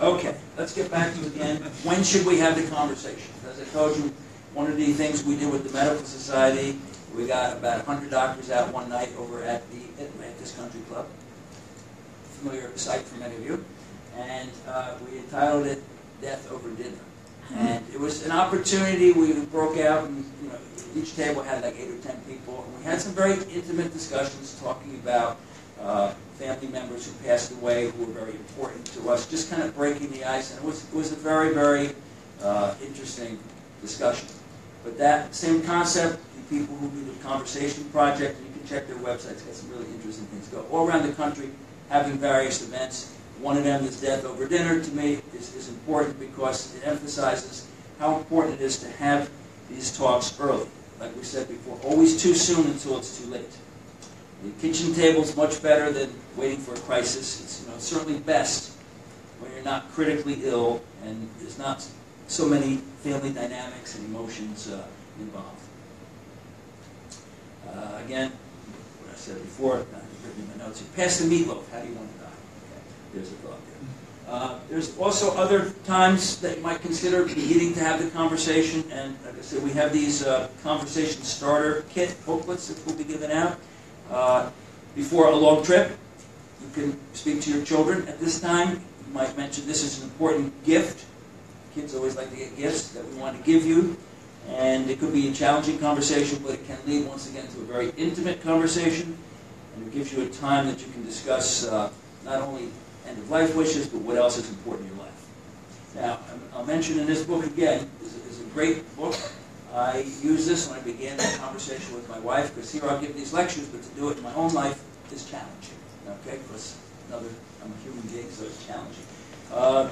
Okay, let's get back to again, when should we have the conversation? As I told you, one of the things we did with the Medical Society, we got about 100 doctors out one night over at the Atlantis Country Club. Familiar site for many of you. And uh, we entitled it Death Over Dinner. And it was an opportunity, we broke out and, you know, each table had like eight or ten people. And we had some very intimate discussions talking about uh, family members who passed away who were very important to us, just kind of breaking the ice. And it was, it was a very, very uh, interesting discussion. But that same concept, the people who do the Conversation Project, you can check their websites, got some really interesting things go all around the country, having various events. One of them is Death Over Dinner to me is, is important because it emphasizes how important it is to have these talks early. Like we said before, always too soon until it's too late. The kitchen table is much better than waiting for a crisis. It's you know, certainly best when you're not critically ill and there's not so many family dynamics and emotions uh, involved. Uh, again, what I said before, I've written in my notes here, pass the meatloaf, how do you want to die? Okay, there's a thought there. Uh, there's also other times that you might consider beginning to have the conversation, and like I said, we have these uh, conversation starter kit booklets that will be given out. Uh, before a long trip, you can speak to your children at this time. You might mention this is an important gift. Kids always like to get gifts that we want to give you. And it could be a challenging conversation, but it can lead once again to a very intimate conversation. And it gives you a time that you can discuss uh, not only end-of-life wishes, but what else is important in your life. Now, I'll mention in this book again, is a great book. I use this when I began that conversation with my wife, because here I'll give these lectures, but to do it in my own life is challenging. Okay, because another, I'm a human being, so it's challenging. Uh,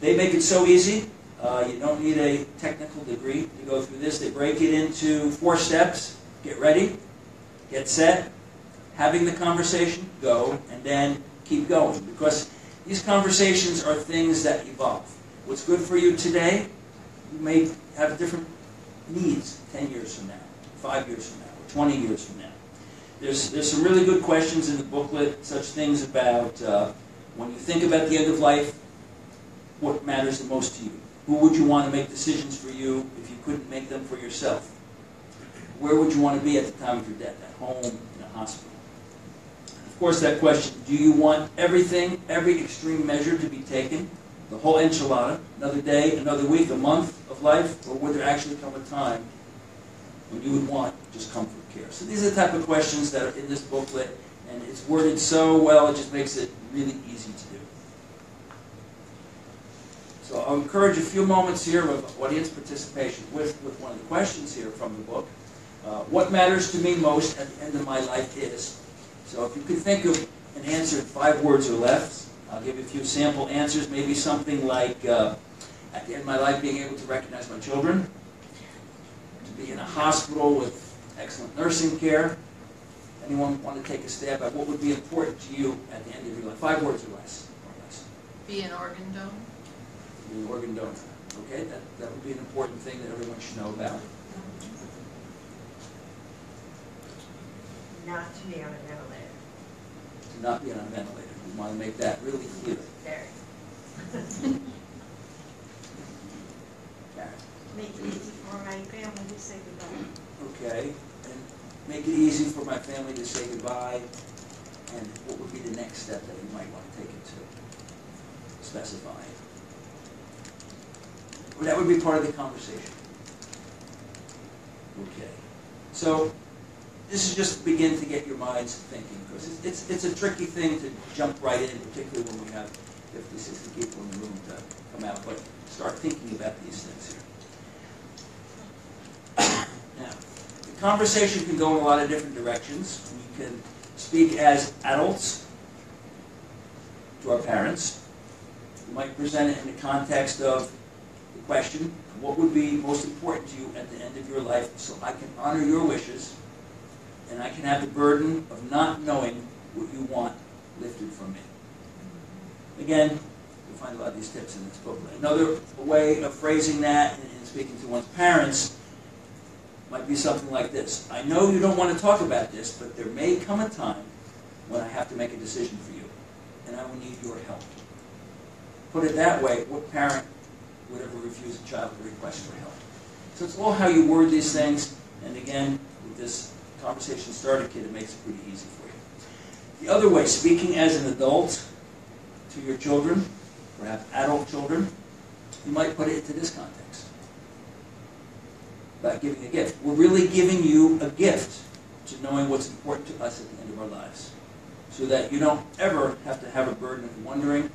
they make it so easy. Uh, you don't need a technical degree to go through this. They break it into four steps. Get ready, get set, having the conversation, go, and then keep going. Because these conversations are things that evolve. What's good for you today, you may have different needs 10 years from now, 5 years from now, or 20 years from now. There's, there's some really good questions in the booklet, such things about uh, when you think about the end of life, what matters the most to you? Who would you want to make decisions for you if you couldn't make them for yourself? Where would you want to be at the time of your death? At home, in a hospital? Of course, that question, do you want everything, every extreme measure to be taken? The whole enchilada, another day, another week, a month of life? Or would there actually come a time when you would want just comfort care? So these are the type of questions that are in this booklet, and it's worded so well, it just makes it really easy to do. So I'll encourage a few moments here of audience participation with, with one of the questions here from the book. Uh, what matters to me most at the end of my life is. So if you could think of an answer in five words or less, I'll give you a few sample answers. Maybe something like, uh, at the end of my life, being able to recognize my children, to be in a hospital with excellent nursing care. Anyone want to take a stab at what would be important to you at the end of your life? Five words or less. Or less. Be an organ donor. Be an organ donor. Okay, that, that would be an important thing that everyone should know about. Not to be on a ventilator. To not be on a ventilator. We want to make that really clear. There. Make it easy for my family to say goodbye. Okay, and make it easy for my family to say goodbye. And what would be the next step that you might want to take it to? Specify it. Well, that would be part of the conversation. Okay. So, this is just begin to get your minds thinking, because it's, it's, it's a tricky thing to jump right in, particularly when we have 50, 60 people in the room to come out, but start thinking about these things here. Now, the conversation can go in a lot of different directions. We can speak as adults to our parents. We might present it in the context of the question, what would be most important to you at the end of your life so I can honor your wishes and I can have the burden of not knowing what you want lifted from me. Again, you'll find a lot of these tips in this book. Another way of phrasing that and speaking to one's parents might be something like this. I know you don't want to talk about this, but there may come a time when I have to make a decision for you, and I will need your help. put it that way, what parent would ever refuse a child a request for help? So it's all how you word these things, and again, with this conversation starter kit, it makes it pretty easy for you. The other way, speaking as an adult to your children, perhaps adult children, you might put it into this context. About giving a gift. We're really giving you a gift to knowing what's important to us at the end of our lives. So that you don't ever have to have a burden of wondering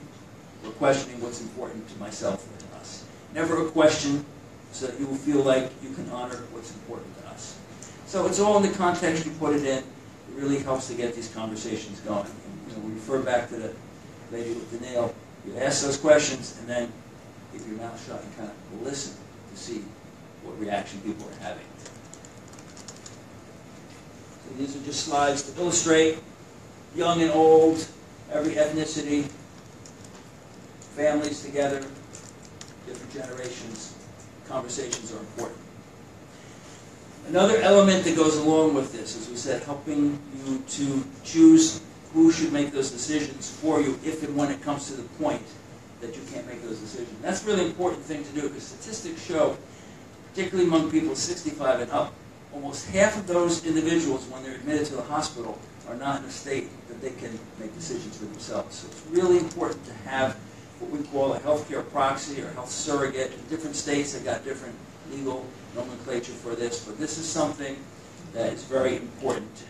or questioning what's important to myself or to us. Never a question so that you will feel like you can honor what's important to us. So it's all in the context you put it in. It really helps to get these conversations going. And, you know, we refer back to the lady with the nail. You ask those questions and then keep your mouth shut and kind of listen to see what reaction people are having. So these are just slides to illustrate young and old, every ethnicity, families together, different generations. Conversations are important. Another element that goes along with this, as we said, helping you to choose who should make those decisions for you if and when it comes to the point that you can't make those decisions. That's a really important thing to do because statistics show, particularly among people 65 and up, almost half of those individuals, when they're admitted to the hospital, are not in a state that they can make decisions for themselves. So it's really important to have what we call a healthcare proxy or health surrogate. In different states, they've got different legal nomenclature for this, but this is something that is very important